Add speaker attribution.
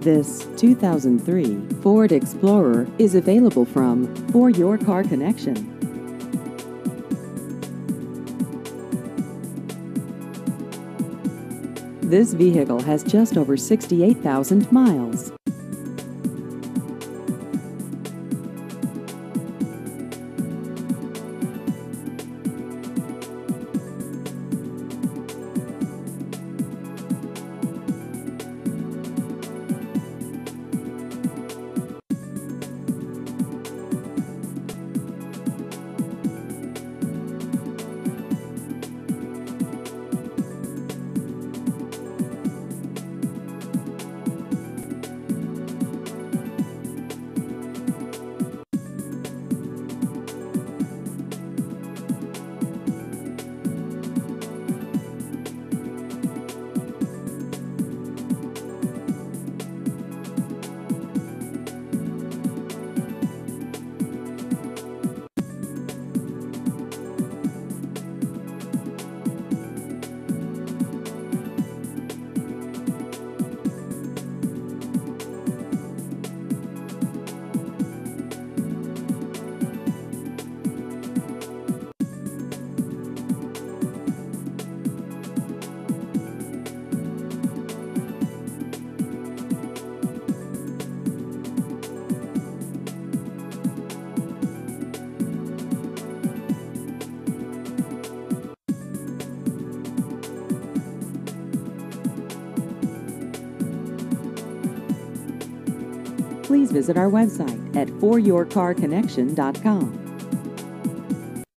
Speaker 1: This 2003 Ford Explorer is available from 4 Your Car Connection. This vehicle has just over 68,000 miles. Please visit our website at 4yourcarconnection.com.